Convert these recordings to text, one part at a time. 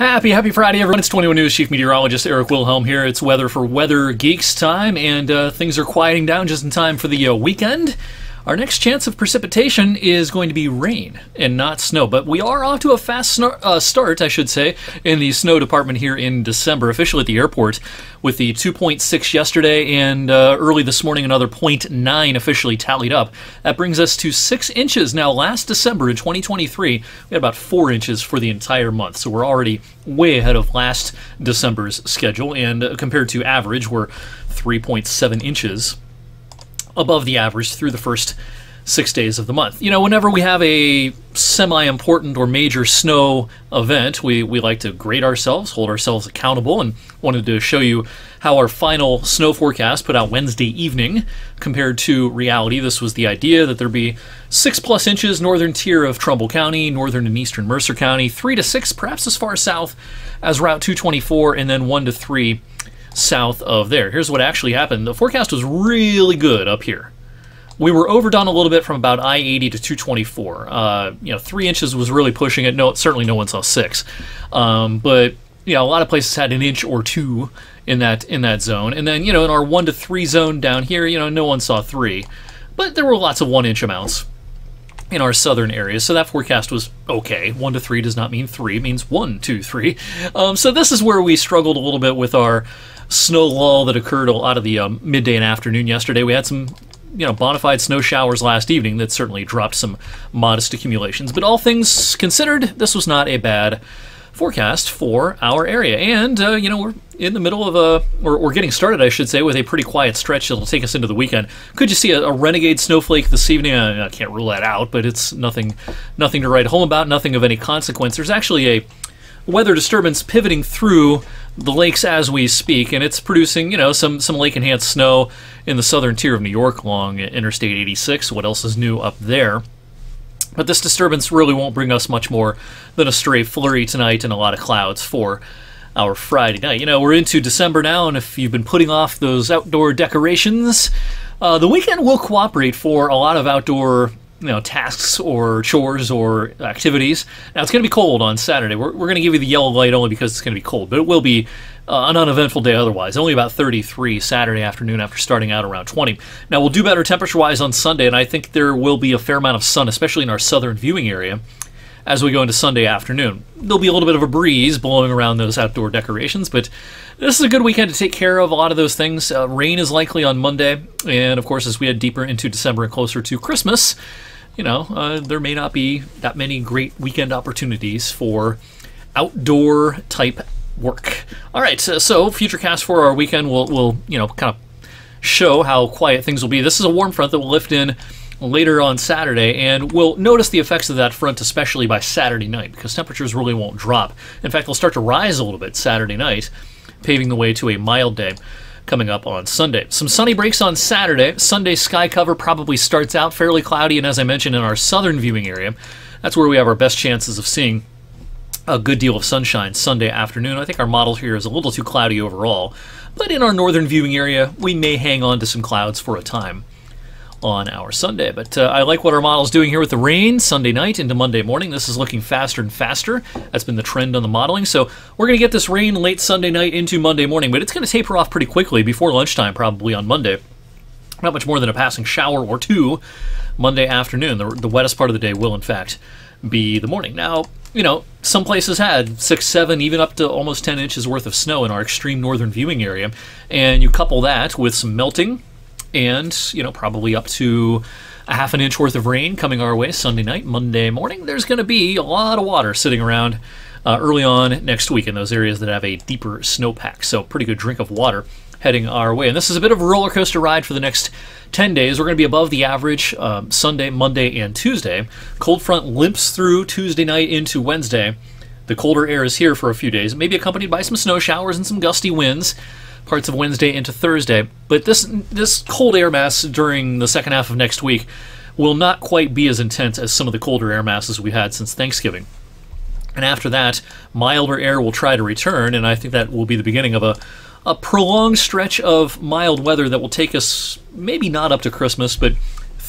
Happy, happy Friday, everyone. It's 21 News Chief Meteorologist Eric Wilhelm here. It's weather for Weather Geeks time, and uh, things are quieting down just in time for the uh, weekend. Our next chance of precipitation is going to be rain and not snow, but we are off to a fast uh, start, I should say, in the snow department here in December, officially at the airport, with the 2.6 yesterday and uh, early this morning another 0.9 officially tallied up. That brings us to 6 inches. Now, last December in 2023, we had about 4 inches for the entire month, so we're already way ahead of last December's schedule, and uh, compared to average, we're 3.7 inches above the average through the first six days of the month. You know, whenever we have a semi important or major snow event, we, we like to grade ourselves, hold ourselves accountable, and wanted to show you how our final snow forecast put out Wednesday evening compared to reality. This was the idea that there'd be six plus inches northern tier of Trumbull County, northern and eastern Mercer County, three to six, perhaps as far south as Route 224, and then one to three south of there. Here's what actually happened. The forecast was really good up here. We were overdone a little bit from about I-80 to 224. Uh, you know, three inches was really pushing it. No, certainly no one saw six. Um, but you know, a lot of places had an inch or two in that in that zone. And then you know, in our one to three zone down here, you know, no one saw three, but there were lots of one inch amounts in our southern areas. So that forecast was okay. One to three does not mean three; it means one, two, three. Um, so this is where we struggled a little bit with our snow lull that occurred a lot of the um, midday and afternoon yesterday. We had some you know, bona fide snow showers last evening that certainly dropped some modest accumulations. But all things considered, this was not a bad forecast for our area. And, uh, you know, we're in the middle of a, or we're getting started, I should say, with a pretty quiet stretch that'll take us into the weekend. Could you see a, a renegade snowflake this evening? I, I, can't rule that out, but it's nothing, nothing to write home about, nothing of any consequence. There's actually a weather disturbance pivoting through the lakes as we speak, and it's producing, you know, some some lake enhanced snow in the southern tier of New York along Interstate 86. What else is new up there? But this disturbance really won't bring us much more than a stray flurry tonight and a lot of clouds for our Friday night. You know, we're into December now, and if you've been putting off those outdoor decorations, uh, the weekend will cooperate for a lot of outdoor you know tasks or chores or activities. Now it's going to be cold on Saturday. We're, we're going to give you the yellow light only because it's going to be cold, but it will be uh, an uneventful day otherwise. Only about 33 Saturday afternoon after starting out around 20. Now we'll do better temperature wise on Sunday, and I think there will be a fair amount of sun, especially in our southern viewing area. As we go into Sunday afternoon, there'll be a little bit of a breeze blowing around those outdoor decorations, but this is a good weekend to take care of a lot of those things. Uh, rain is likely on Monday, and of course, as we head deeper into December and closer to Christmas, you know, uh, there may not be that many great weekend opportunities for outdoor type work. All right, so, so futurecast for our weekend will will you know kind of show how quiet things will be. This is a warm front that will lift in later on Saturday, and we'll notice the effects of that front, especially by Saturday night, because temperatures really won't drop. In fact, they'll start to rise a little bit Saturday night, paving the way to a mild day coming up on Sunday. Some sunny breaks on Saturday. Sunday sky cover probably starts out fairly cloudy, and as I mentioned, in our southern viewing area, that's where we have our best chances of seeing a good deal of sunshine Sunday afternoon. I think our model here is a little too cloudy overall, but in our northern viewing area, we may hang on to some clouds for a time on our Sunday. But uh, I like what our model's doing here with the rain Sunday night into Monday morning. This is looking faster and faster. That's been the trend on the modeling. So we're going to get this rain late Sunday night into Monday morning, but it's going to taper off pretty quickly before lunchtime, probably on Monday. Not much more than a passing shower or two Monday afternoon. The, the wettest part of the day will, in fact, be the morning. Now, you know, some places had six, seven, even up to almost 10 inches worth of snow in our extreme northern viewing area. And you couple that with some melting and you know probably up to a half an inch worth of rain coming our way Sunday night, Monday morning. There's going to be a lot of water sitting around uh, early on next week in those areas that have a deeper snowpack. So pretty good drink of water heading our way. And this is a bit of a roller coaster ride for the next 10 days. We're going to be above the average um, Sunday, Monday, and Tuesday. Cold front limps through Tuesday night into Wednesday. The colder air is here for a few days, maybe accompanied by some snow showers and some gusty winds parts of Wednesday into Thursday. But this this cold air mass during the second half of next week will not quite be as intense as some of the colder air masses we had since Thanksgiving. And after that, milder air will try to return, and I think that will be the beginning of a, a prolonged stretch of mild weather that will take us maybe not up to Christmas, but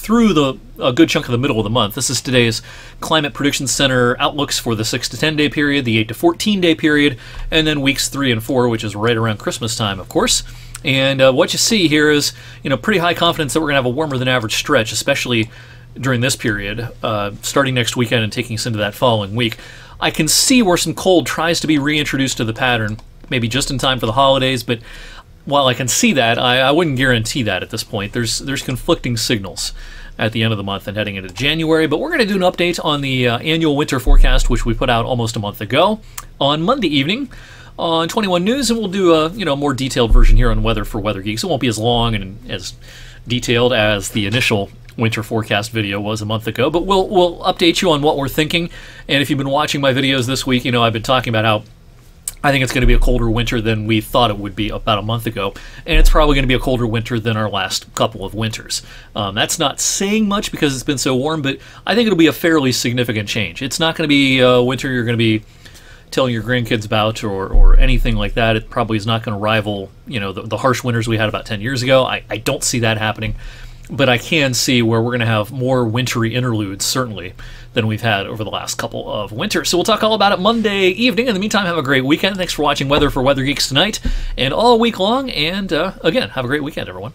through the a good chunk of the middle of the month. This is today's Climate Prediction Center outlooks for the 6 to 10 day period, the 8 to 14 day period, and then weeks 3 and 4, which is right around Christmas time, of course. And uh, what you see here is, you know, pretty high confidence that we're going to have a warmer than average stretch, especially during this period, uh, starting next weekend and taking us into that following week. I can see where some cold tries to be reintroduced to the pattern, maybe just in time for the holidays, but while I can see that, I, I wouldn't guarantee that at this point. There's there's conflicting signals at the end of the month and heading into January. But we're going to do an update on the uh, annual winter forecast, which we put out almost a month ago on Monday evening on 21 News, and we'll do a you know more detailed version here on weather for Weather Geeks. It won't be as long and as detailed as the initial winter forecast video was a month ago, but we'll we'll update you on what we're thinking. And if you've been watching my videos this week, you know I've been talking about how I think it's going to be a colder winter than we thought it would be about a month ago, and it's probably going to be a colder winter than our last couple of winters. Um, that's not saying much because it's been so warm, but I think it'll be a fairly significant change. It's not going to be a winter you're going to be telling your grandkids about or, or anything like that. It probably is not going to rival, you know, the, the, harsh winters we had about 10 years ago. I, I don't see that happening, but I can see where we're going to have more wintry interludes, certainly, than we've had over the last couple of winters. So we'll talk all about it Monday evening. In the meantime, have a great weekend. Thanks for watching Weather for Weather Geeks tonight and all week long. And uh, again, have a great weekend, everyone.